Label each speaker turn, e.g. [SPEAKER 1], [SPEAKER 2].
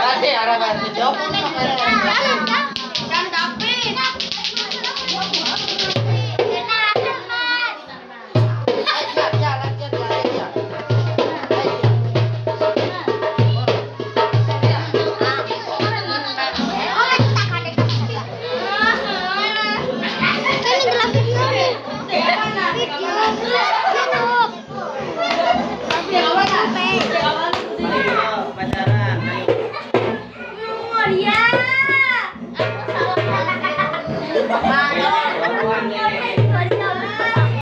[SPEAKER 1] Ate,
[SPEAKER 2] arah bantu. Jawab.
[SPEAKER 1] Bye.